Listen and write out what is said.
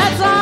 that's all.